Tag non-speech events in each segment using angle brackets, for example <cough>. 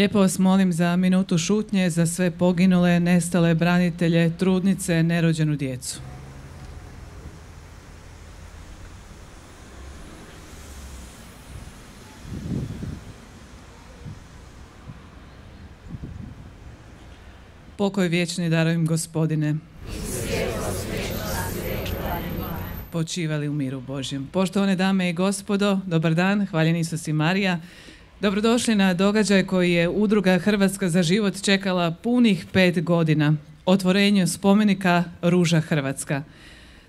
Lijepo vas molim za minutu šutnje za sve poginule, nestale branitelje, trudnice, nerođenu djecu. Pokoj vječni darovim gospodine. Počivali u miru Božjem. Poštovane dame i gospodo, dobar dan, hvaljen Isus i Marija. Dobrodošli na događaj koji je Udruga Hrvatska za život čekala punih pet godina. Otvorenju spomenika Ruža Hrvatska.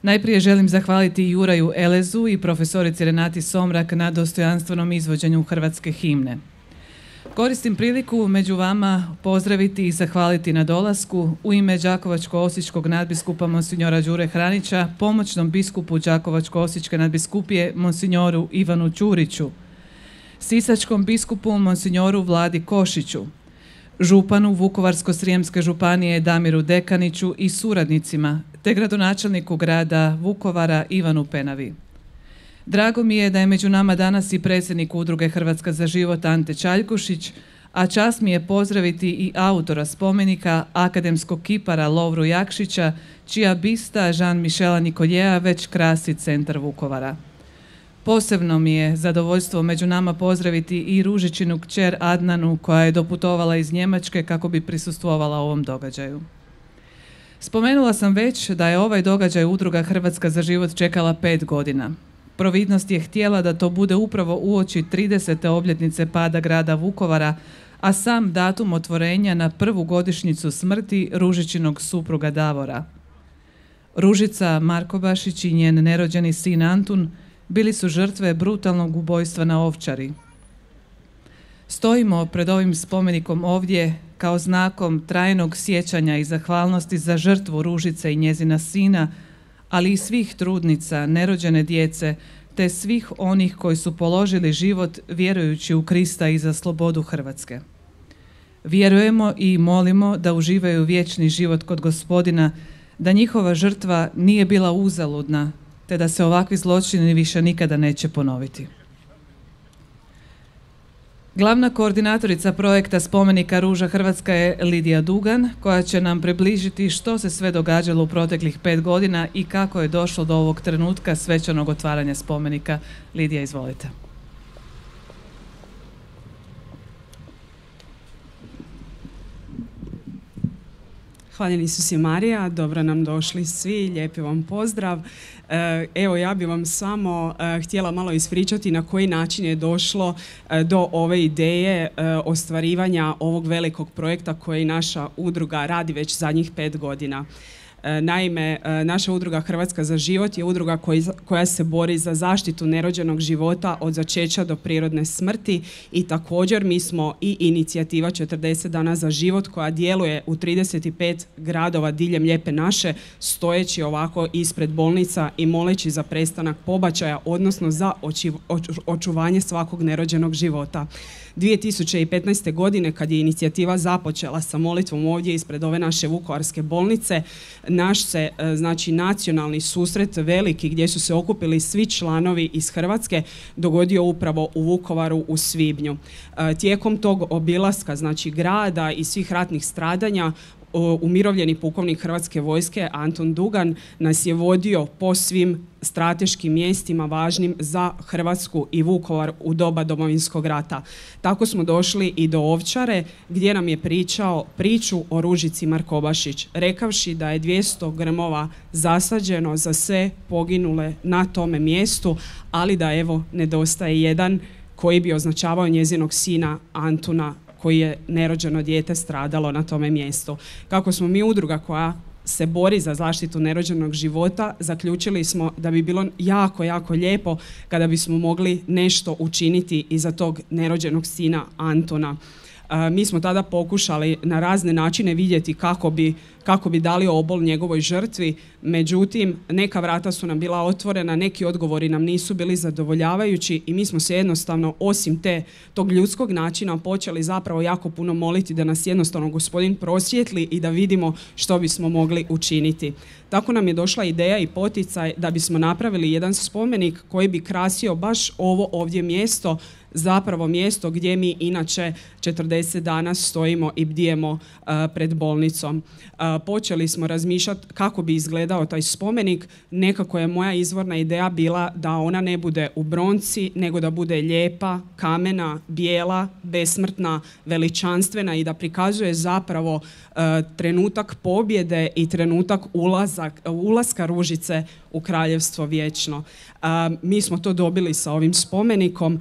Najprije želim zahvaliti Juraju Elezu i profesorici Renati Somrak na dostojanstvenom izvođenju hrvatske himne. Koristim priliku među vama pozdraviti i zahvaliti na dolasku u ime Đakovačko-Osječkog nadbiskupa Monsinjora Đure Hranića, pomoćnom biskupu Đakovačko-Osječke nadbiskupije Monsinjoru Ivanu Ćuriću, sisačkom biskupu Monsinjoru Vladi Košiću, županu Vukovarsko-Srijemske županije Damiru Dekaniću i suradnicima, te gradonačelniku grada Vukovara Ivanu Penavi. Drago mi je da je među nama danas i predsjednik Udruge Hrvatska za život Ante Čaljkušić, a čast mi je pozdraviti i autora spomenika, akademskog kipara Lovru Jakšića, čija bista Jean-Michela Nikoljeja već krasi centar Vukovara. Posebno mi je zadovoljstvo među nama pozdraviti i Ružičinu kćer Adnanu koja je doputovala iz Njemačke kako bi prisustvovala ovom događaju. Spomenula sam već da je ovaj događaj Udruga Hrvatska za život čekala pet godina. Providnost je htjela da to bude upravo uoči 30. obljetnice pada grada Vukovara, a sam datum otvorenja na prvu godišnjicu smrti Ružičinog supruga Davora. Ružica Markobašić i njen nerođeni sin Antun bili su žrtve brutalnog ubojstva na Ovčari. Stojimo pred ovim spomenikom ovdje kao znakom trajnog sjećanja i zahvalnosti za žrtvu Ružice i njezina sina, ali i svih trudnica, nerođene djece, te svih onih koji su položili život vjerujući u Krista i za slobodu Hrvatske. Vjerujemo i molimo da uživaju vječni život kod gospodina, da njihova žrtva nije bila uzaludna, te da se ovakvi zločini više nikada neće ponoviti. Glavna koordinatorica projekta spomenika Ruža Hrvatska je Lidija Dugan, koja će nam približiti što se sve događalo u proteklih pet godina i kako je došlo do ovog trenutka svečanog otvaranja spomenika. Lidija, izvolite. Hvala Isus i Marija, dobro nam došli svi, lijepi vam pozdrav. E, evo ja bi vam samo e, htjela malo ispričati na koji način je došlo e, do ove ideje ostvarivanja ovog velikog projekta koji naša udruga radi već zadnjih pet godina. E, naime, e, naša udruga Hrvatska za život je udruga koja se bori za zaštitu nerođenog života od začeća do prirodne smrti i također mi smo i inicijativa 40 dana za život koja djeluje u 35 gradova diljem Lijepe naše stojeći ovako ispred bolnica i moleći za prestanak pobačaja odnosno za očuvanje svakog nerođenog života. 2015. godine kad je inicijativa započela sa molitvom ovdje ispred ove naše Vukovarske bolnice, naš se e, znači nacionalni susret veliki gdje su se okupili svi članovi iz Hrvatske dogodio upravo u Vukovaru u Svibnju. E, tijekom tog obilaska znači grada i svih ratnih stradanja umirovljeni pukovnik Hrvatske vojske Anton Dugan nas je vodio po svim strateškim mjestima važnim za Hrvatsku i Vukovar u doba Domovinskog rata. Tako smo došli i do Ovčare gdje nam je pričao priču o Ružici Markobašić, rekavši da je 200 grmova zasađeno za sve poginule na tome mjestu, ali da evo nedostaje jedan koji bi označavao njezinog sina Antuna koji je nerođeno dijete stradalo na tome mjestu. Kako smo mi udruga koja se bori za zaštitu nerođenog života, zaključili smo da bi bilo jako, jako lijepo kada bismo mogli nešto učiniti i za tog nerođenog sina Antona. Mi smo tada pokušali na razne načine vidjeti kako bi, kako bi dali obol njegovoj žrtvi, međutim neka vrata su nam bila otvorena, neki odgovori nam nisu bili zadovoljavajući i mi smo se jednostavno osim te tog ljudskog načina počeli zapravo jako puno moliti da nas jednostavno gospodin prosvjetli i da vidimo što bismo mogli učiniti. Tako nam je došla ideja i poticaj da bismo napravili jedan spomenik koji bi krasio baš ovo ovdje mjesto zapravo mjesto gdje mi inače 40 dana stojimo i bdijemo pred bolnicom. počeli smo razmišljati kako bi izgledao taj spomenik. Nekako je moja izvorna ideja bila da ona ne bude u bronci, nego da bude lijepa, kamena, bijela, besmrtna, veličanstvena i da prikazuje zapravo trenutak pobjede i trenutak ulazak, ulaska Ružice u kraljevstvo vječno. Mi smo to dobili sa ovim spomenikom,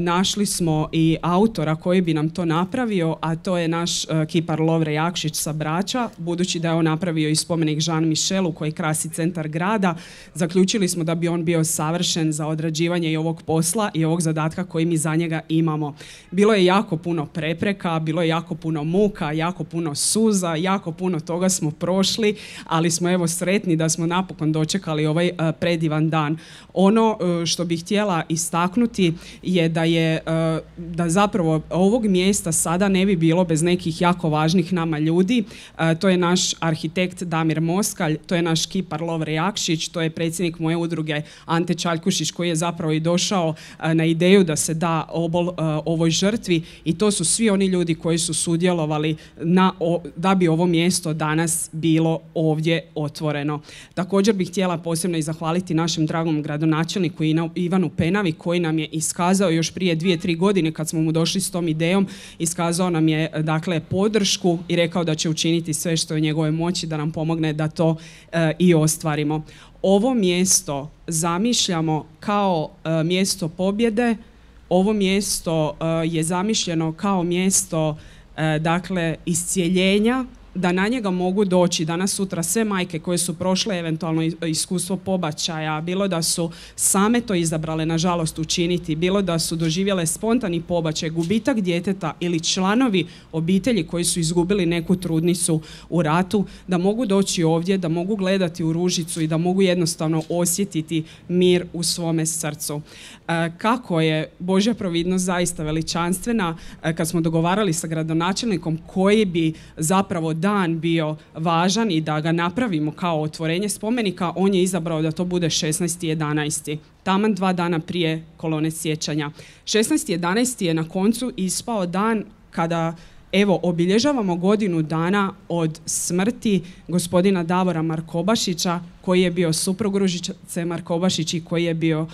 našli smo i autora koji bi nam to napravio, a to je naš kipar Lovre Jakšić sa Braća, budući da je on napravio i spomenik Jean Michelu koji krasi centar grada, zaključili smo da bi on bio savršen za odrađivanje i ovog posla i ovog zadatka koji mi za njega imamo. Bilo je jako puno prepreka, bilo je jako puno muka, jako puno suza, jako puno toga smo prošli, ali smo evo sretni da smo napokon dočekali ovaj predivan dan. Ono e, što bih htjela istaknuti je da je e, da zapravo ovog mjesta sada ne bi bilo bez nekih jako važnih nama ljudi. E, to je naš arhitekt Damir Moskalj, to je naš kipar Lovre Jakšić, to je predsjednik moje udruge Ante Čaljkušić koji je zapravo i došao na ideju da se da obol ovoj žrtvi i to su svi oni ljudi koji su sudjelovali na, da bi ovo mjesto danas bilo ovdje otvoreno. Također bih htjela posebno i zahvaliti našem dragom gradonačelniku Ivanu Penavi koji nam je iskazao još prije dvije, tri godine kad smo mu došli s tom idejom, iskazao nam je dakle podršku i rekao da će učiniti sve što je njegove moći da nam pomogne da to e, i ostvarimo. Ovo mjesto zamišljamo kao e, mjesto pobjede, ovo mjesto e, je zamišljeno kao mjesto dakle iscijeljenja da na njega mogu doći danas sutra sve majke koje su prošle eventualno iskustvo pobačaja, bilo da su same to izabrale nažalost učiniti, bilo da su doživjele spontani pobačaj, gubitak djeteta ili članovi obitelji koji su izgubili neku trudnicu u ratu, da mogu doći ovdje, da mogu gledati u ružicu i da mogu jednostavno osjetiti mir u svome srcu. E, kako je Božja providnost zaista veličanstvena, e, kad smo dogovarali sa gradonačelnikom koji bi zapravo dan bio važan i da ga napravimo kao otvorenje spomenika, on je izabrao da to bude 16.11. Taman dva dana prije kolone sjećanja. 16.11. je na koncu ispao dan kada Evo, obilježavamo godinu dana od smrti gospodina Davora Markobašića, koji je bio suprug Ružice Markobašić i koji je bio,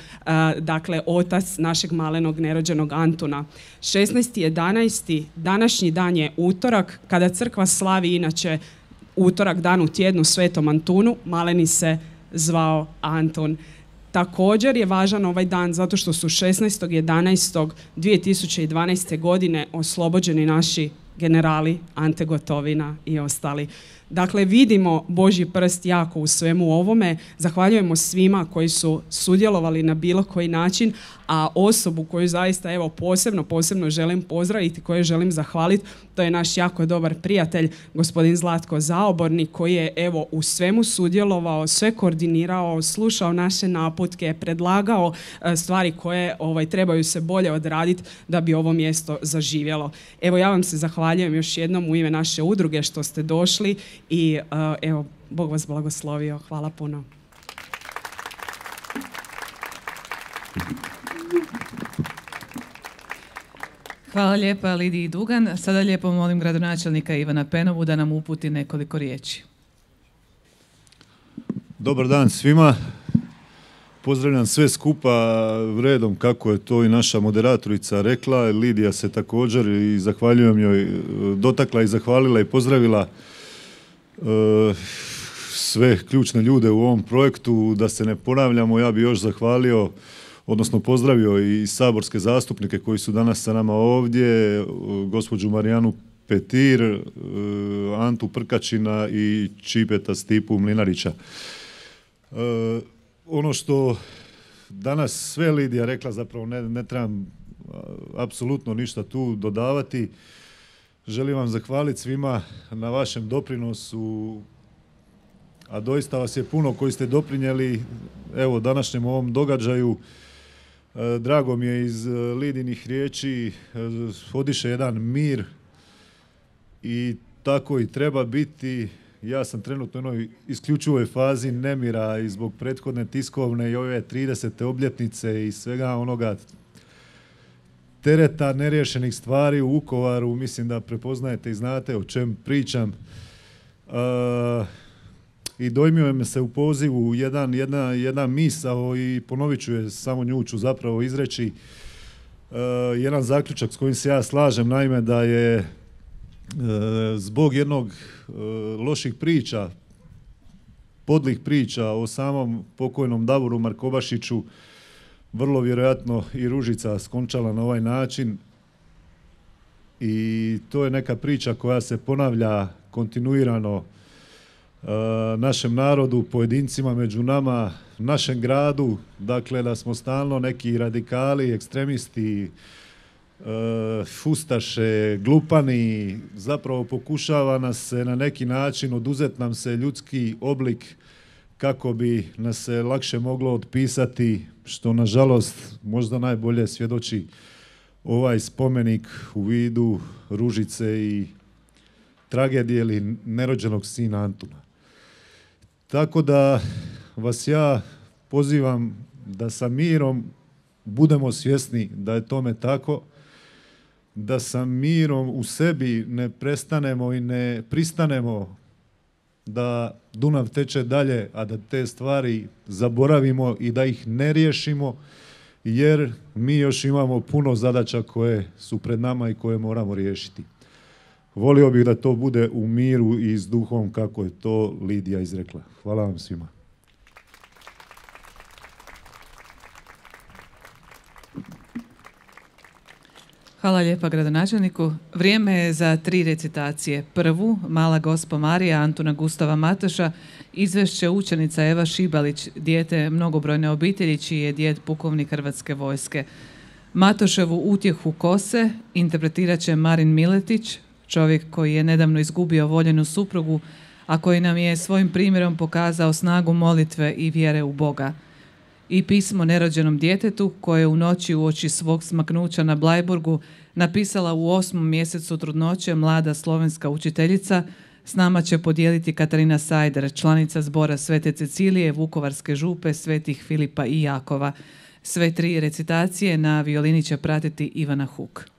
dakle, otac našeg malenog nerođenog Antuna. 16.11. današnji dan je utorak, kada crkva slavi inače utorak dan u tjednu Svetom Antunu, maleni se zvao Anton. Također je važan ovaj dan zato što su 16.11.2012. godine oslobođeni naši generali Ante Gotovina i ostali. Dakle, vidimo Božji prst jako u svemu ovome. Zahvaljujemo svima koji su sudjelovali na bilo koji način, a osobu koju zaista evo posebno, posebno želim pozdraviti, koju želim zahvaliti, to je naš jako dobar prijatelj, gospodin Zlatko Zaobornik, koji je evo u svemu sudjelovao, sve koordinirao, slušao naše naputke, predlagao e, stvari koje ovaj, trebaju se bolje odraditi da bi ovo mjesto zaživjelo. Evo ja vam se zahvaljujem još jednom u ime naše udruge što ste došli i e, evo, Bog vas blagoslovio. Hvala puno. Hvala lijepa Lidiji Dugan. Sada lijepo molim gradonačelnika Ivana Penovu da nam uputi nekoliko riječi. Dobar dan svima. Pozdravljam sve skupa redom kako je to i naša moderatorica rekla. Lidija se također i zahvaljujem joj dotakla i zahvalila i pozdravila e, sve ključne ljude u ovom projektu. Da se ne ponavljamo, ja bi još zahvalio odnosno pozdravio i saborske zastupnike koji su danas sa nama ovdje, gospođu Marijanu Petir, e, Antu Prkačina i Čipeta Stipu Mlinarića. E, ono što danas sve Lidija rekla, zapravo ne, ne trebam apsolutno ništa tu dodavati. Želim vam zahvaliti svima na vašem doprinosu, a doista vas je puno koji ste doprinijeli evo današnjem ovom događaju E, drago mi je iz e, Lidinih riječi e, odiše jedan mir i tako i treba biti. Ja sam trenutno u jednoj isključivoj fazi nemira i zbog prethodne tiskovne i ove 30. obljetnice i svega onoga tereta neriješenih stvari u Vukovaru. Mislim da prepoznajete i znate o čem pričam i dojmio me se u pozivu jedan, jedna, jedan misao i ponovit ću je, samo nju ću zapravo izreći. Uh, jedan zaključak s kojim se ja slažem, naime da je uh, zbog jednog uh, loših priča, podlih priča o samom pokojnom Davoru Markobašiću, vrlo vjerojatno i Ružica skončala na ovaj način i to je neka priča koja se ponavlja kontinuirano E, našem narodu, pojedincima među nama, našem gradu, dakle da smo stalno neki radikali, ekstremisti, e, fustaše, glupani, zapravo pokušava nas se na neki način oduzet nam se ljudski oblik kako bi nas se lakše moglo otpisati, što nažalost možda najbolje svjedoči ovaj spomenik u vidu Ružice i tragedije ili nerođenog sina Antuna. Tako da vas ja pozivam da sa mirom budemo svjesni da je tome tako, da sa mirom u sebi ne prestanemo i ne pristanemo da Dunav teče dalje, a da te stvari zaboravimo i da ih ne riješimo, jer mi još imamo puno zadaća koje su pred nama i koje moramo riješiti. Volio bih da to bude u miru i s duhom kako je to Lidija izrekla. Hvala vam svima. Hvala lijepa gradonačelniku. Vrijeme je za tri recitacije. Prvu, Mala gospo Marija Antuna Gustava Matoša, izvešće učenica Eva Šibalić, dijete mnogobrojne obitelji čiji je djed pukovnik Hrvatske vojske. Matoševu utjehu kose interpretirat će Marin Miletić, čovjek koji je nedavno izgubio voljenu suprugu, a koji nam je svojim primjerom pokazao snagu molitve i vjere u Boga. I pismo nerođenom djetetu koje u noći uoči svog smaknuća na Blajburgu napisala u osmom mjesecu trudnoće mlada slovenska učiteljica, s nama će podijeliti Katarina Sajder, članica zbora Svete Cecilije, Vukovarske župe, Svetih Filipa i Jakova. Sve tri recitacije na violini će pratiti Ivana Huk.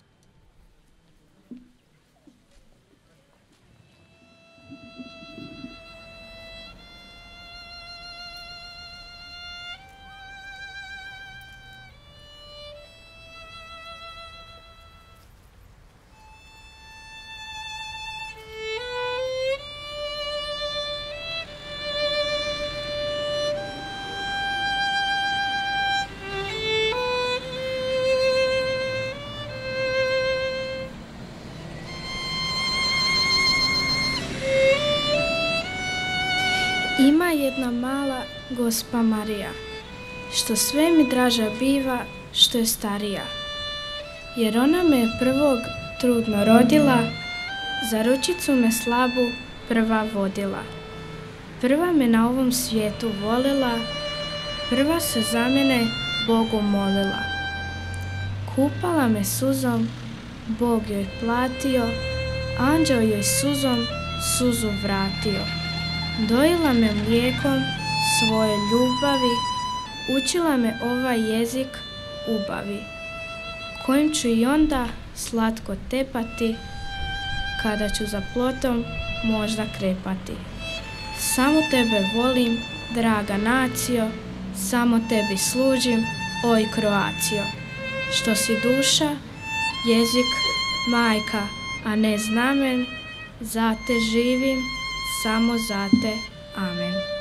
Gospa Marija, što sve mi draža biva što je starija. Jer ona me prvog trudno rodila, za ručicu me slabu prva vodila. Prva me na ovom svijetu volila, prva se za mene Bogu molila. Kupala me suzom, Bog joj platio, anđeo joj suzom suzu vratio. Dojila me mlijekom, svoje ljubavi, učila me ovaj jezik ubavi, kojim ću i onda slatko tepati, kada ću za plotom možda krepati. Samo tebe volim, draga nacio, samo tebi služim, oj Kroacio. Što si duša, jezik, majka, a ne znamen, za te živim, samo za te. Amen.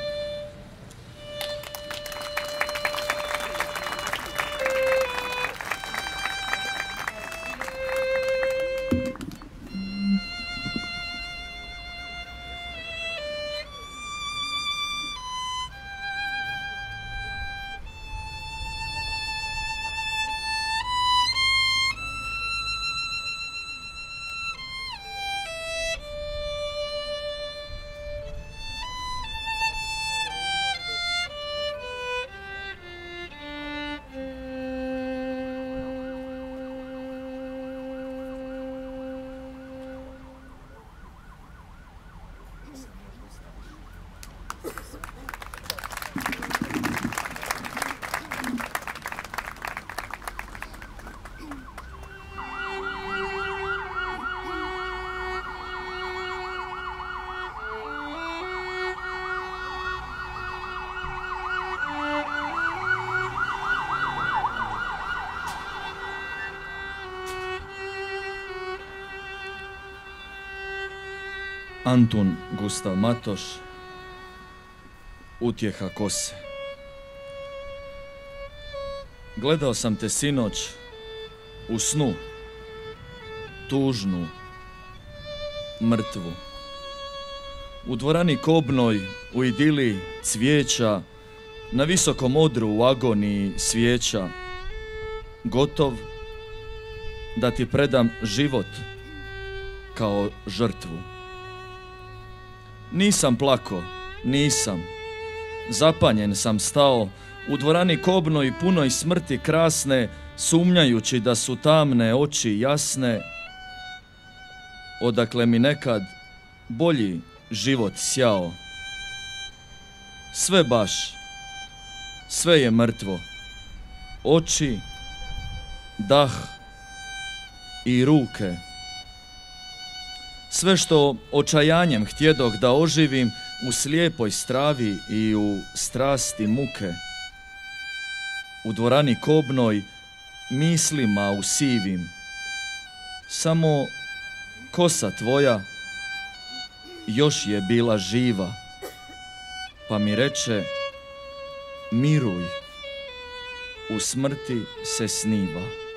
Antun Gustav Matoš Utjeha kose. Gledao sam te sinoć u snu tužnu mrtvu. U dvorani Kobnoj u idili cvijeća na visokom odru u agoniji svijeća. Gotov da ti predam život kao žrtvu nisam plako, nisam. Zapanjen sam stao u dvorani kobnoj punoj smrti krasne, sumnjajući da su tamne oči jasne, odakle mi nekad bolji život sjao. Sve baš, sve je mrtvo. Oči, dah i ruke sve što očajanjem htjedoh da oživim u slijepoj stravi i u strasti muke. U dvorani kobnoj mislima usivim. Samo kosa tvoja još je bila živa. Pa mi reče, miruj, u smrti se sniva.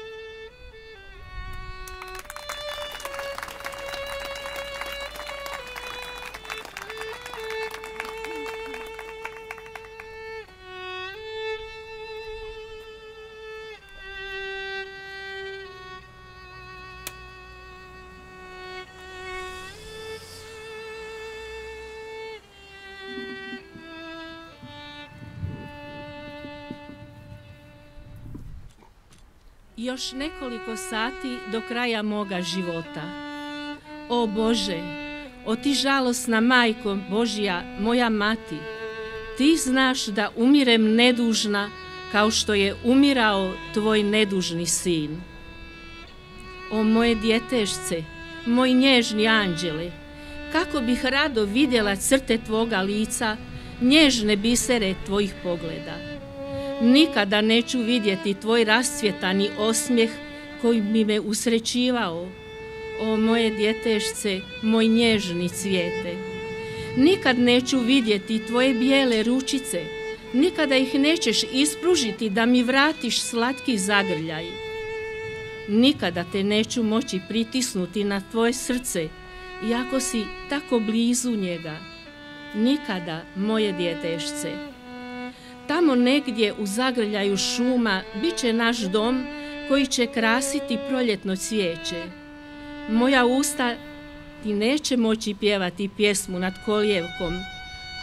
Još nekoliko sati do kraja moga života. O Bože, o ti žalosna majko Božja, moja mati, ti znaš da umirem nedužna kao što je umirao tvoj nedužni sin. O moje djetešce, moj nježni anđele, kako bih rado vidjela crte tvoga lica, nježne bisere tvojih pogleda. Nikada neću vidjeti tvoj rascvjetani osmijeh koji bi me usrećivao. O moje djetešce, moj nježni cvijete. Nikad neću vidjeti tvoje bijele ručice, nikada ih nećeš ispružiti da mi vratiš slatki zagrljaj. Nikada te neću moći pritisnuti na tvoje srce, iako si tako blizu njega. Nikada, moje djetešce. Tamo negdje u zagrljaju šuma bit će naš dom koji će krasiti proljetno cvijeće. Moja usta ti neće moći pjevati pjesmu nad kolijevkom,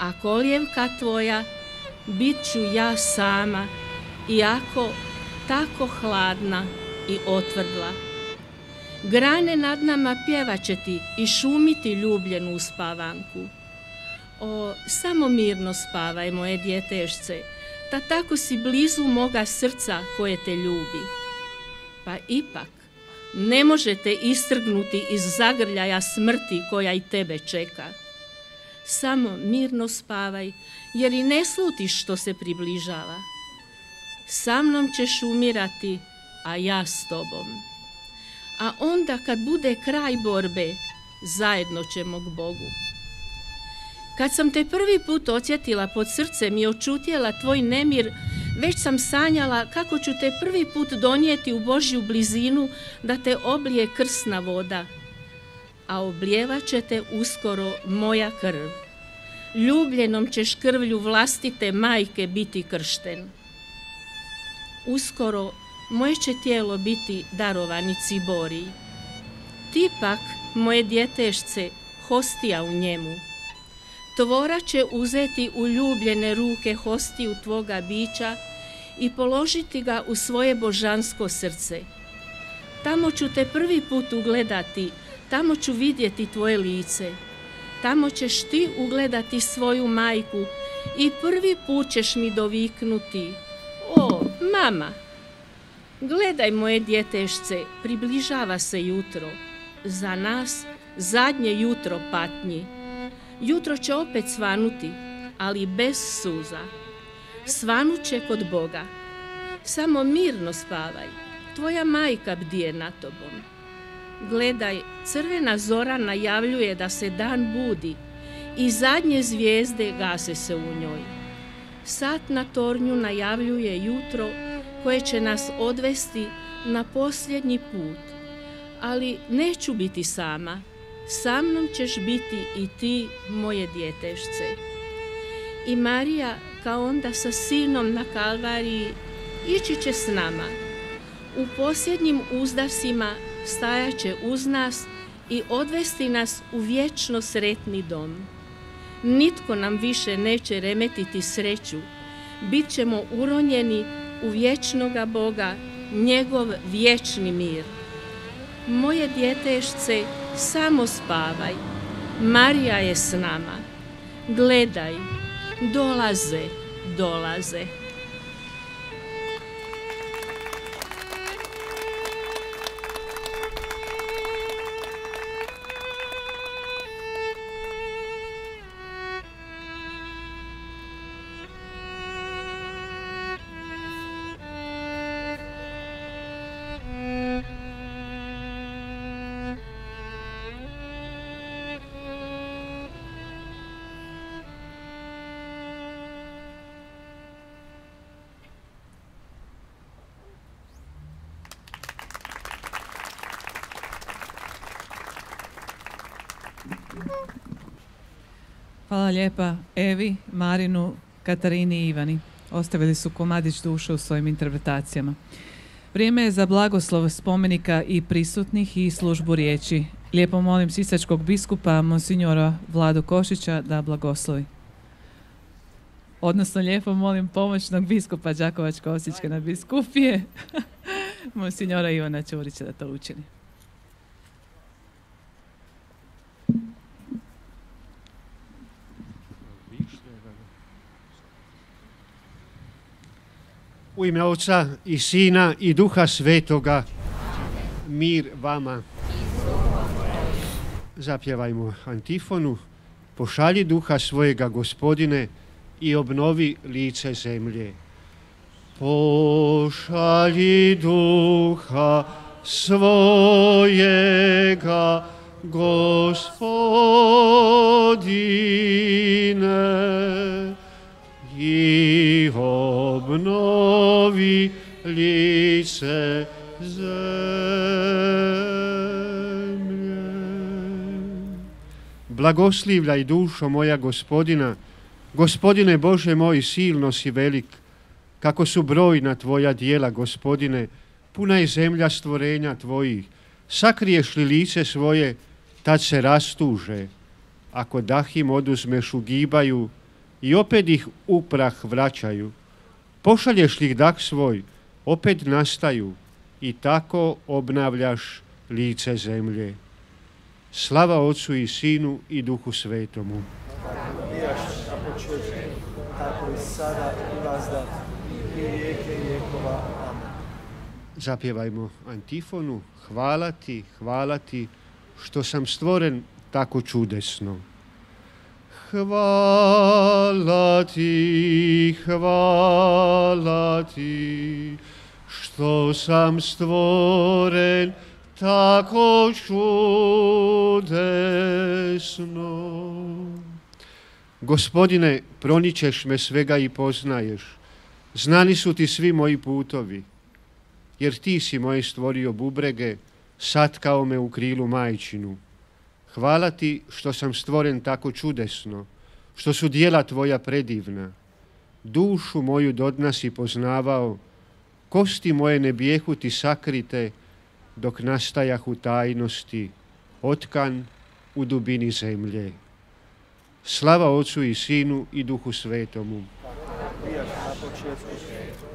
a kolijevka tvoja bit ću ja sama, iako tako hladna i otvrdla. Grane nad nama pjevat će ti i šumiti ljubljenu uspavanku. O, samo mirno spavaj, moje djetešce, da tako si blizu moga srca koje te ljubi. Pa ipak, ne možete istrgnuti iz zagrljaja smrti koja i tebe čeka. Samo mirno spavaj, jer i ne slutiš što se približava. Sa mnom ćeš umirati, a ja s tobom. A onda kad bude kraj borbe, zajedno ćemo k Bogu. Kad sam te prvi put osjetila pod srcem i očutjela tvoj nemir, već sam sanjala kako ću te prvi put donijeti u Božju blizinu da te oblije krsna voda, a oblijevat će te uskoro moja krv. Ljubljenom ćeš krvlju vlastite majke biti kršten. Uskoro moje će tijelo biti darovani ciboriji. Ti pak, moje djetešce, hostija u njemu. Tvora će uzeti u ljubljene ruke hostiju tvoga bića i položiti ga u svoje božansko srce. Tamo ću te prvi put ugledati, tamo ću vidjeti tvoje lice. Tamo ćeš ti ugledati svoju majku i prvi put ćeš mi doviknuti. O, mama! Gledaj moje djetešce, približava se jutro. Za nas zadnje jutro patnji. Jutro će opet svanuti, ali bez suza svanuće kod Boga. Samo mirno spavaj, tvoja majka bdije na tobom. Gledaj, crvena zora najavljuje da se dan budi i zadnje zvijezde gase se u njoj. Sat na tornju najavljuje jutro koje će nas odvesti na posljednji put. Ali neću biti sama, sa mnom ćeš biti i ti, moje djetešce. I Marija kao onda sa sinom na Kalvariji, ići će s nama. U posljednjim uzdasima stajat će uz nas i odvesti nas u vječno sretni dom. Nitko nam više neće remetiti sreću, bit ćemo uronjeni u vječnoga Boga, njegov vječni mir. Moje djetešce, samo spavaj, Marija je s nama. Gledaj, dolaze, dolaze. Hvala lijepa Evi, Marinu, Katarini i Ivani. Ostavili su komadić duše u svojim interpretacijama. Vrijeme je za blagoslov spomenika i prisutnih i službu riječi. Lijepo molim sisačkog biskupa, monsignora Vladu Košića, da blagoslovi. Odnosno lijepo molim pomoćnog biskupa Đakovačko Osječke na biskupije, <laughs> monsignora Ivana Ćurića da to učini. U ime Oca i Sina i Duha Svetoga, mir vama. Zapjevajmo antifonu. Pošalji duha svojega gospodine i obnovi lice zemlje. Pošalji duha svojega gospodine i obnovi lice zemlje. Blagoslivljaj dušo moja gospodina, gospodine Bože moj, silno si velik, kako su brojna tvoja dijela, gospodine, puna je zemlja stvorenja tvojih. Sakriješ li lice svoje, tad se rastuže. Ako dah im oduzmeš, ugibaju, i opet ih u prah vraćaju. Pošalješ ih dah svoj, opet nastaju i tako obnavljaš lice zemlje. Slava Otcu i Sinu i Duhu Svetomu. Zapjevajmo antifonu. Hvala ti, hvala ti što sam stvoren tako čudesno. Hvala ti, hvala ti, što sam stvoren tako čudesno. Gospodine, proničeš me svega i poznaješ. Znani su ti svi moji putovi, jer ti si moje stvorio bubrege, satkao me u krilu majčinu. Hvala ti što sam stvoren tako čudesno, što su dijela tvoja predivna. Dušu moju dodna si poznavao, kosti moje ne bijehu ti sakrite, dok nastajah u tajnosti, otkan u dubini zemlje. Slava Ocu i Sinu i Duhu Svetomu.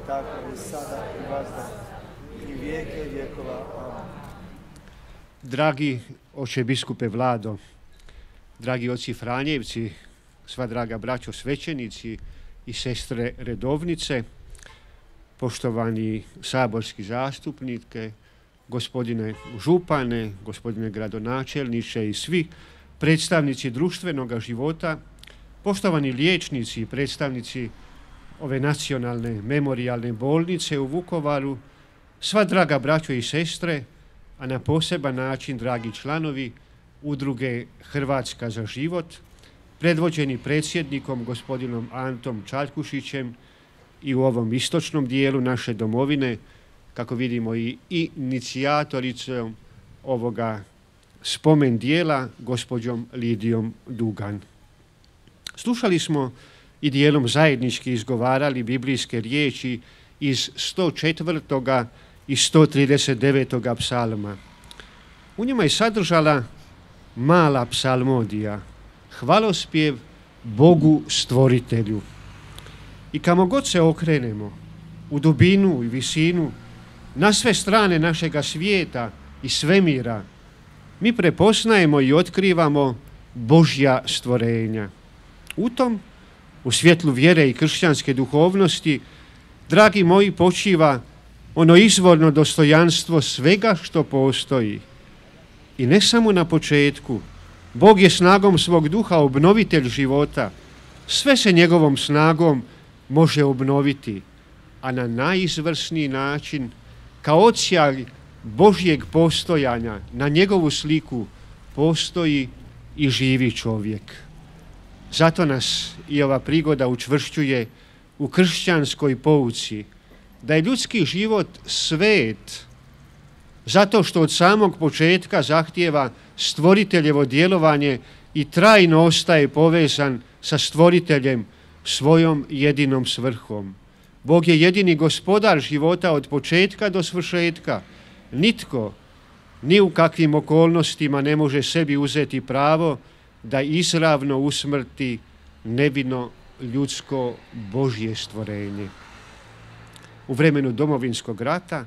tako i sada i vazda, i vijeke vjekova. Dragi oče biskupe Vlado, dragi oci Franjevci, sva draga braćo svećenici i sestre redovnice, poštovani saborski zastupnike, gospodine župane, gospodine gradonačelniče i svi predstavnici društvenog života, poštovani liječnici i predstavnici ove nacionalne memorialne bolnice u Vukovaru, sva draga braćo i sestre, a na poseban način dragi članovi udruge Hrvatska za život, predvođeni predsjednikom gospodinom Antom Čaljkušićem i u ovom istočnom dijelu naše domovine, kako vidimo i inicijatoricom ovoga spomen dijela gospođom Lidijom Dugan. Slušali smo i dijelom zajednički izgovarali biblijske riječi iz 104. i 139. psalma. U njima je sadržala mala psalmodija, hvalospjev Bogu stvoritelju. I kamo god se okrenemo, u dubinu i visinu, na sve strane našega svijeta i svemira, mi prepoznajemo i otkrivamo Božja stvorenja. U tom, u svjetlu vjere i kršćanske duhovnosti, dragi moji, počiva ono izvorno dostojanstvo svega što postoji. I ne samo na početku. Bog je snagom svog duha obnovitelj života. Sve se njegovom snagom može obnoviti, a na najizvrsniji način, kao ocijal Božjeg postojanja, na njegovu sliku postoji i živi čovjek. Zato nas i ova prigoda učvršćuje u kršćanskoj pouci, da je ljudski život svet, zato što od samog početka zahtijeva stvoriteljevo djelovanje i trajno ostaje povezan sa stvoriteljem svojom jedinom svrhom. Bog je jedini gospodar života od početka do svršetka. Nitko ni u kakvim okolnostima ne može sebi uzeti pravo da izravno usmrti nevino ljudsko Božje stvorenje. U vremenu domovinskog rata,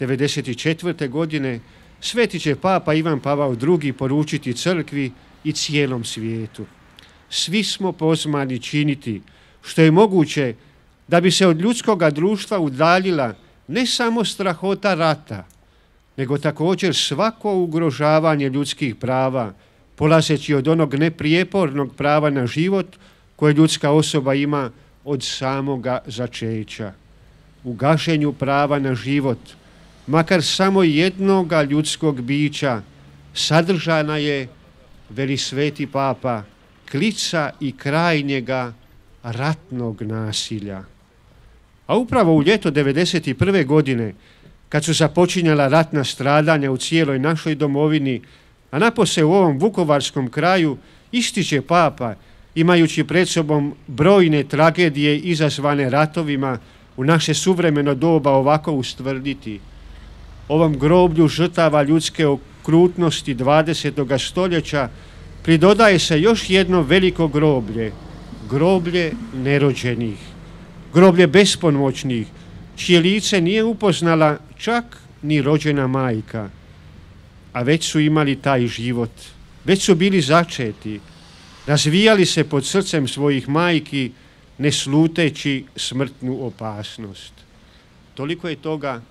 94. godine, sveti će papa Ivan Pavao II. poručiti crkvi i cijelom svijetu. Svi smo pozvani činiti što je moguće da bi se od ljudskoga društva udaljila ne samo strahota rata, nego također svako ugrožavanje ljudskih prava, polazeći od onog neprijepornog prava na život koje ljudska osoba ima od samoga začeća. U gašenju prava na život, makar samo jednoga ljudskog bića, sadržana je, veli sveti papa, klica i krajnjega ratnog nasilja. A upravo u ljeto 1991. godine, kad su započinjala ratna stradanja u cijeloj našoj domovini, a napose u ovom vukovarskom kraju, ističe papa, imajući pred sobom brojne tragedije izazvane ratovima, u naše suvremeno doba ovako ustvrditi. Ovom groblju žrtava ljudske okrutnosti 20. stoljeća pridodaje se još jedno veliko groblje, groblje nerođenih, groblje bespomoćnih, čije lice nije upoznala čak ni rođena majka, a već su imali taj život, već su bili začeti, razvijali se pod srcem svojih majki, ne sluteći smrtnu opasnost. Toliko je toga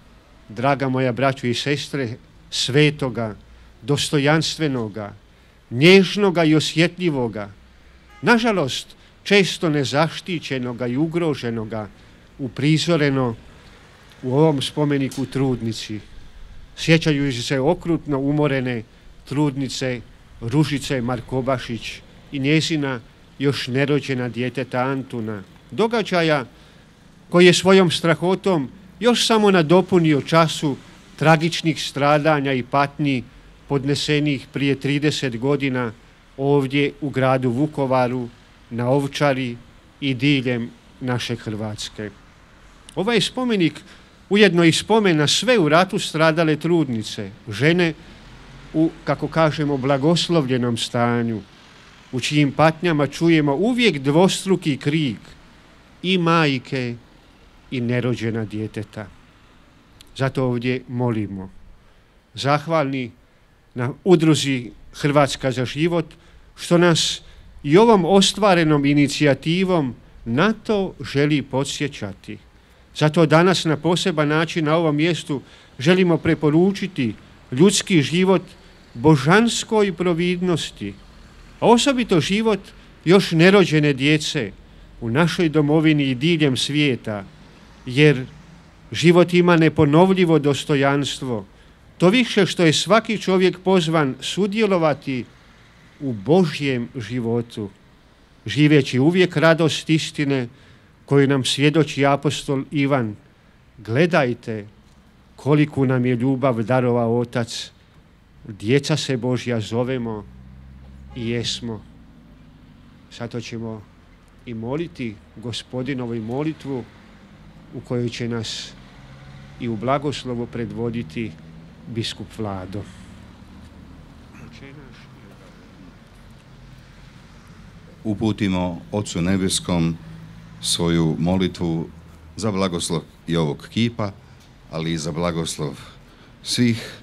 draga moja braćo i sestre, svetoga, dostojanstvenoga, nježnoga i osjetljivoga, nažalost, često nezaštićenoga i ugroženoga, uprizoreno u ovom spomeniku trudnici. Sjećaju se okrutno umorene trudnice Ružice Markobašić i njezina još nerođena djeteta Antuna. Događaja koji je svojom strahotom još samo nadopunio času tragičnih stradanja i patnji podnesenih prije 30 godina ovdje u gradu Vukovaru, na Ovčari i diljem naše Hrvatske. Ovaj spomenik ujedno i spomen na sve u ratu stradale trudnice, žene u, kako kažemo, blagoslovljenom stanju, u čijim patnjama čujemo uvijek dvostruki krik i majke i nerođena djeteta. Zato ovdje molimo. Zahvalni na udruzi Hrvatska za život, što nas i ovom ostvarenom inicijativom na to želi podsjećati. Zato danas na poseban način na ovom mjestu želimo preporučiti ljudski život božanskoj providnosti, a osobito život još nerođene djece u našoj domovini i diljem svijeta, jer život ima neponovljivo dostojanstvo, to više što je svaki čovjek pozvan sudjelovati u Božjem životu, živeći uvijek radost istine koju nam svjedoči apostol Ivan. Gledajte koliku nam je ljubav darova Otac, djeca se Božja zovemo i jesmo. Zato ćemo i moliti gospodinovu molitvu u kojoj će nas i u blagoslovu predvoditi biskup Vlado. Uputimo Otcu Nebeskom svoju molitvu za blagoslov i ovog kipa, ali i za blagoslov svih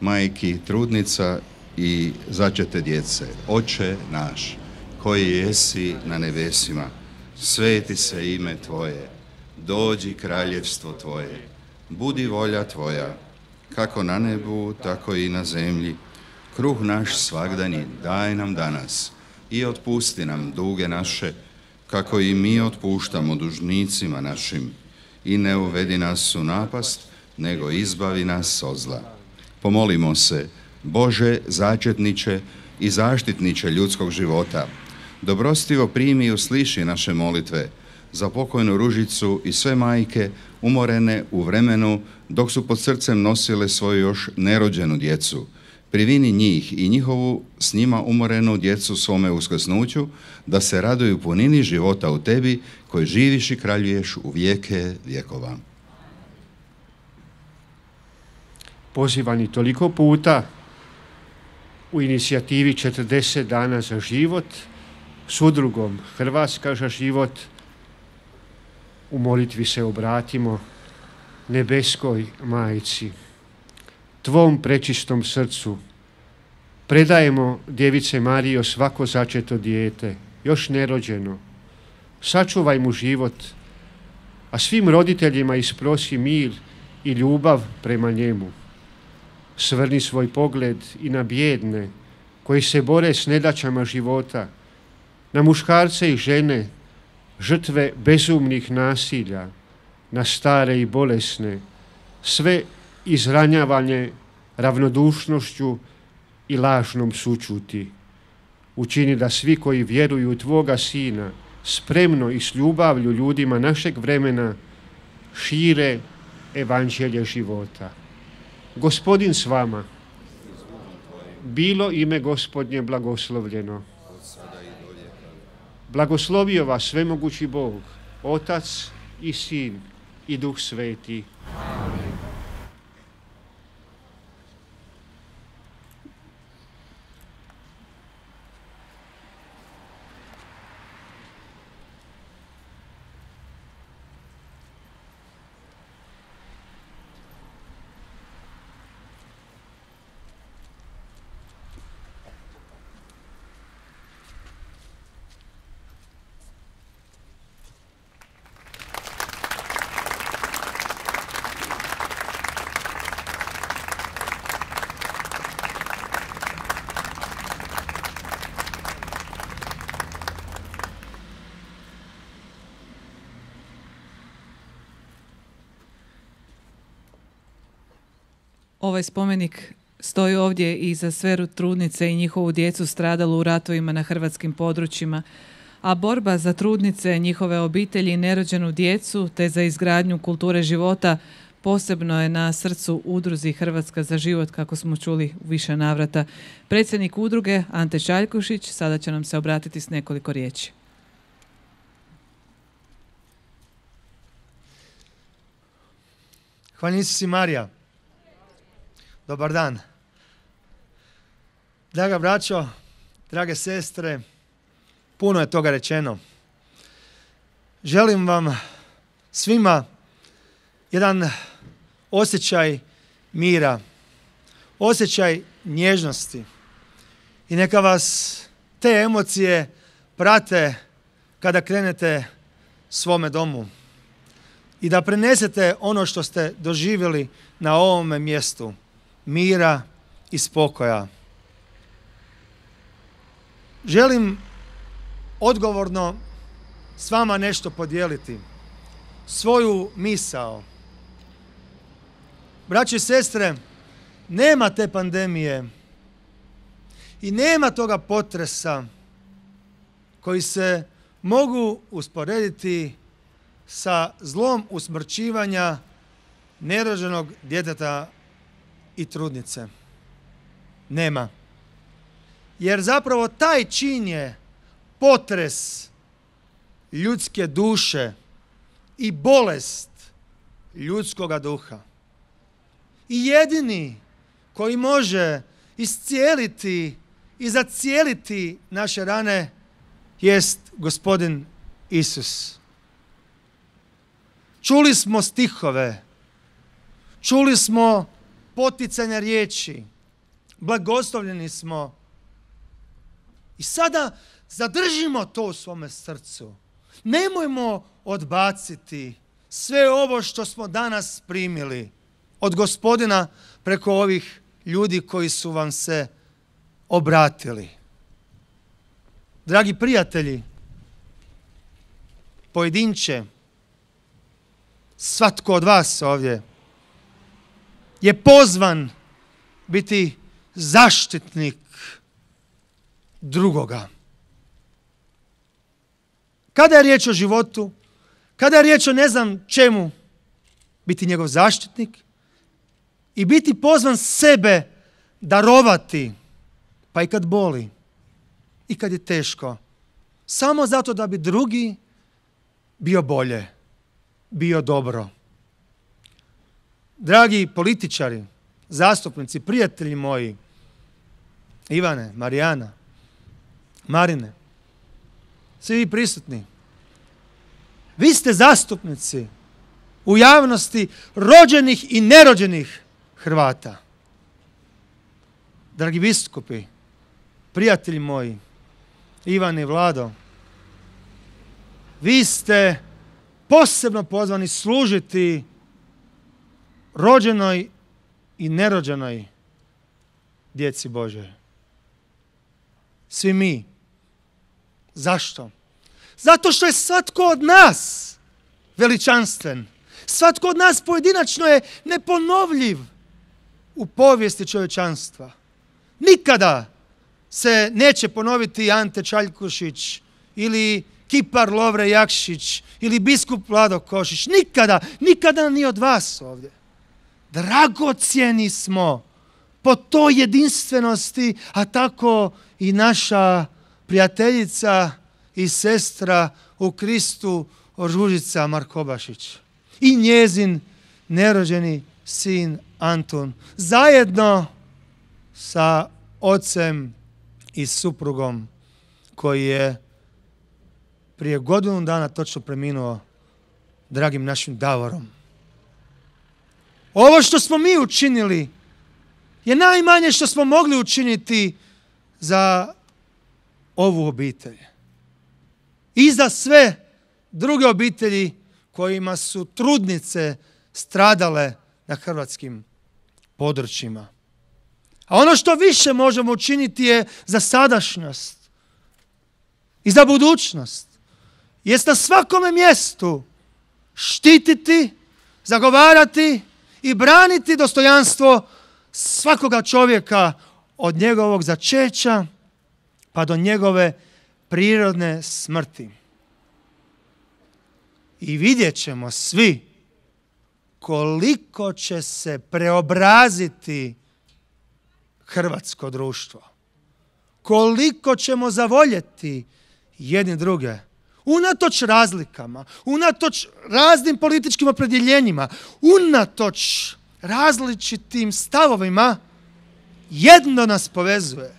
majki, trudnica i začete djece. Oče naš, koji jesi na nebesima, sveti se ime Tvoje, dođi kraljevstvo Tvoje, budi volja Tvoja, kako na nebu, tako i na zemlji. Kruh naš svagdanji daj nam danas i otpusti nam duge naše, kako i mi otpuštamo dužnicima našim. I ne uvedi nas u napast, nego izbavi nas od zla. Pomolimo se, Bože začetniče i zaštitniče ljudskog života, dobrostivo primi i usliši naše molitve, za pokojnu Ružicu i sve majke umorene u vremenu dok su pod srcem nosile svoju još nerođenu djecu. Privini njih i njihovu s njima umorenu djecu svome uskrsnuću, da se raduju punini života u tebi, koji živiš i kraljuješ u vijeke vjekova. Pozivani toliko puta u inicijativi 40 dana za život, s udrugom Hrvatska za život, u molitvi se obratimo nebeskoj majci, tvom prečistom srcu, predajemo djevice Marijo svako začeto dijete, još nerođeno, sačuvaj mu život, a svim roditeljima isprosi mir i ljubav prema njemu. Svrni svoj pogled i na bjedne koji se bore s nedaćama života, na muškarce i žene žrtve bezumnih nasilja, na stare i bolesne, sve izranjavanje ravnodušnošću i lažnom sučuti. Učini da svi koji vjeruju u Tvoga Sina spremno i s ljubavlju ljudima našeg vremena šire evanđelje života. Gospodin s vama, bilo ime gospodnje blagoslovljeno. Blagoslovio vas svemogući Bog, Otac i Sin i Duh Sveti. Ovaj spomenik stoji ovdje i za sve trudnice i njihovu djecu stradalu u ratovima na hrvatskim područjima, a borba za trudnice, njihove obitelji i nerođenu djecu te za izgradnju kulture života posebno je na srcu udruzi Hrvatska za život, kako smo čuli u više navrata. Predsjednik udruge Ante Čaljkušić sada će nam se obratiti s nekoliko riječi. Hvala Isus Marija. Dobar dan. Draga braćo, drage sestre, puno je toga rečeno. Želim vam svima jedan osjećaj mira, osjećaj nježnosti. I neka vas te emocije prate kada krenete svome domu. I da prenesete ono što ste doživjeli na ovome mjestu. Mira i spokoja. Želim odgovorno s vama nešto podijeliti. Svoju misao. Braći i sestre, nema te pandemije i nema toga potresa koji se mogu usporediti sa zlom usmrćivanja nerođenog djeteta i trudnice. Nema. Jer zapravo taj čin je potres ljudske duše i bolest ljudskoga duha. I jedini koji može iscijeliti i zacijeliti naše rane jest gospodin Isus. Čuli smo stihove, čuli smo poticanje riječi, blagoslovljeni smo. I sada zadržimo to u svome srcu. Nemojmo odbaciti sve ovo što smo danas primili od gospodina preko ovih ljudi koji su vam se obratili. Dragi prijatelji, pojedinče, svatko od vas ovdje je pozvan biti zaštitnik drugoga. Kada je riječ o životu, kada je riječ o ne znam čemu, biti njegov zaštitnik i biti pozvan sebe darovati, pa i kad boli, i kad je teško, samo zato da bi drugi bio bolje, bio dobro. Dragi političari, zastupnici, prijatelji moji, Ivane, Marijana, Marine, svi vi prisutni, vi ste zastupnici u javnosti rođenih i nerođenih Hrvata. Dragi biskupi, prijatelji moji, Ivan i Vlado, vi ste posebno pozvani služiti rođenoj i nerođenoj djeci Bože. Svi mi. Zašto? Zato što je svatko od nas veličanstven. Svatko od nas pojedinačno je neponovljiv u povijesti čovječanstva. Nikada se neće ponoviti Ante Čaljkušić ili Kipar Lovre Jakšić ili biskup Vlado Košić. Nikada, nikada ni od vas ovdje. Dragocjeni smo po toj jedinstvenosti, a tako i naša prijateljica i sestra u Kristu Ružica Markobašić. I njezin nerođeni sin Anton. Zajedno sa ocem i suprugom koji je prije godinu dana točno preminuo dragim našim Davorom. Ovo što smo mi učinili je najmanje što smo mogli učiniti za ovu obitelj. I za sve druge obitelji kojima su trudnice stradale na hrvatskim područjima. A ono što više možemo učiniti je za sadašnjost i za budućnost. Jest na svakome mjestu štititi, zagovarati i braniti dostojanstvo svakoga čovjeka od njegovog začeća pa do njegove prirodne smrti. I vidjet ćemo svi koliko će se preobraziti hrvatsko društvo. Koliko ćemo zavoljeti jedni druge. Unatoč razlikama, unatoč raznim političkim opredjeljenjima, unatoč različitim stavovima, jedno nas povezuje.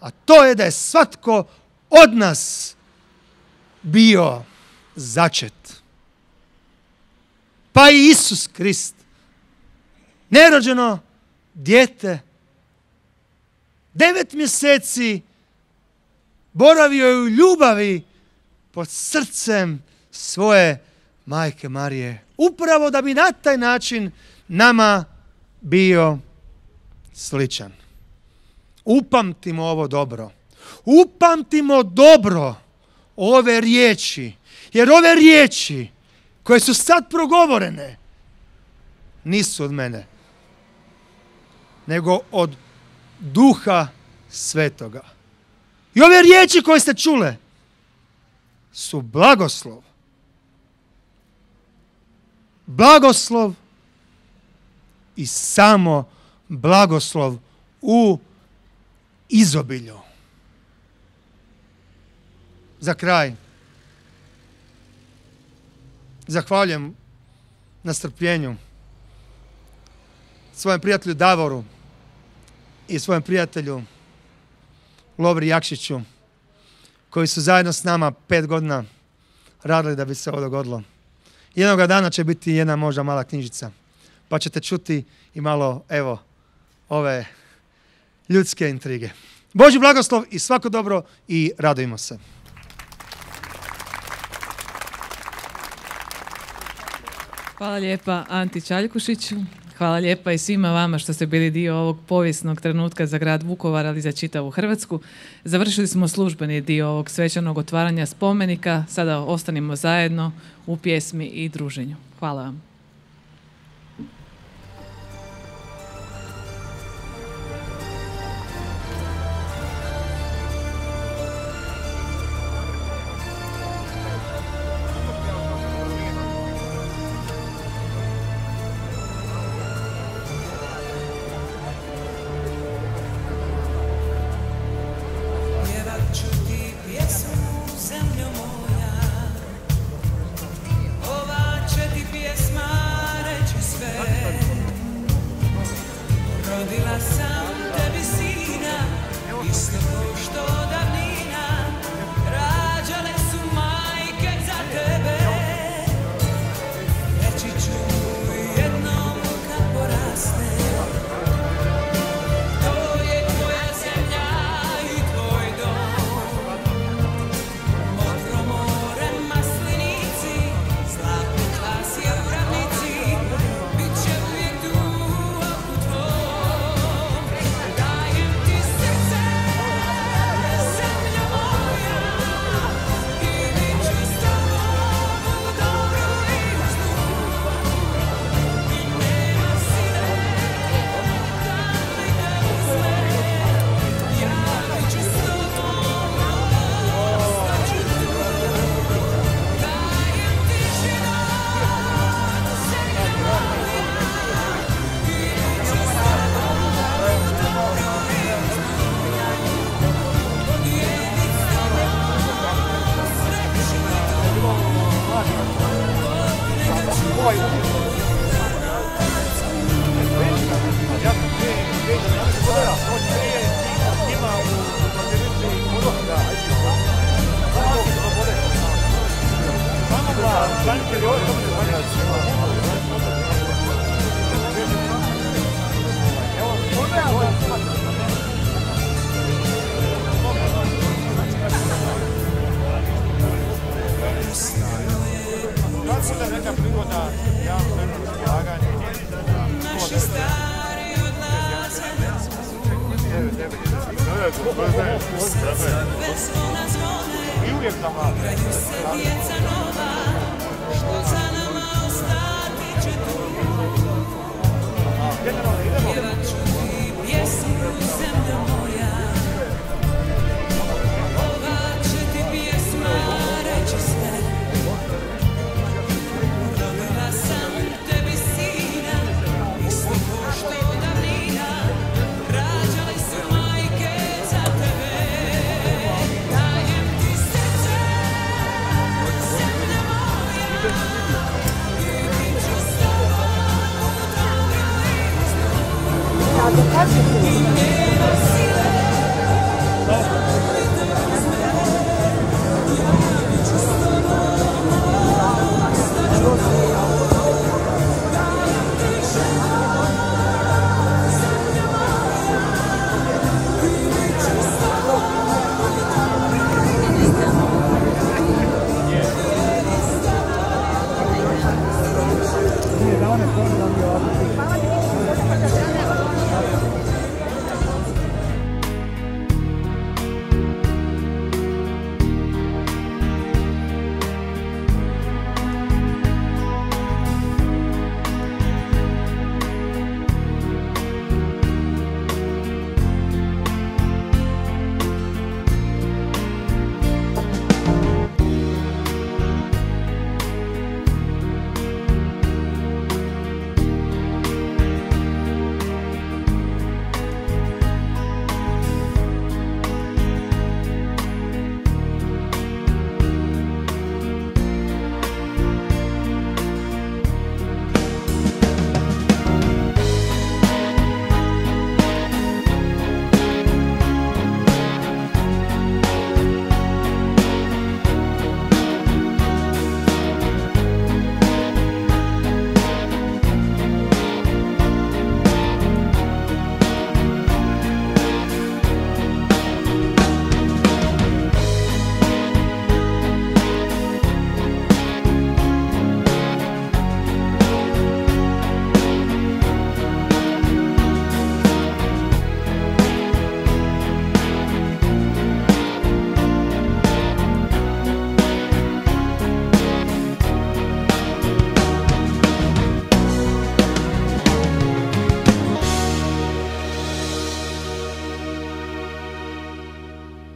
A to je da je svatko od nas bio začet. Pa i Isus Krist. Nerođeno dijete. Devet mjeseci boravio je u ljubavi pod srcem svoje majke Marije. Upravo da bi na taj način nama bio sličan. Upamtimo ovo dobro. Upamtimo dobro ove riječi. Jer ove riječi koje su sad progovorene nisu od mene, nego od duha svetoga. I ove riječi koje ste čule su blagoslov. Blagoslov i samo blagoslov u izobilju. Za kraj, zahvaljujem na strpljenju svojem prijatelju Davoru i svojem prijatelju Lovri Jakšiću koji su zajedno s nama pet godina radili da bi se ovo dogodilo. Jednoga dana će biti jedna možda mala knjižica pa ćete čuti i malo, evo, ove ljudske intrige. Boži blagoslov i svako dobro i radujemo se. Hvala lijepa Anti Čaljkušiću. Hvala lijepa i svima vama što ste bili dio ovog povijesnog trenutka za grad Vukovar, ali za čitavu Hrvatsku. Završili smo službeni dio ovog svečanog otvaranja spomenika. Sada ostanimo zajedno u pjesmi i druženju. Hvala vam. I